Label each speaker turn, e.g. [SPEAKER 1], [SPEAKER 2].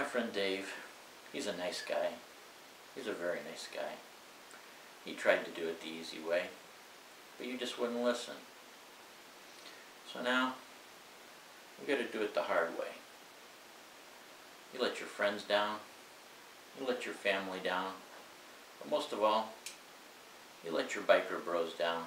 [SPEAKER 1] My friend Dave, he's a nice guy. He's a very nice guy. He tried to do it the easy way, but you just wouldn't listen. So now, we gotta do it the hard way. You let your friends down, you let your family down, but most of all, you let your biker bros down.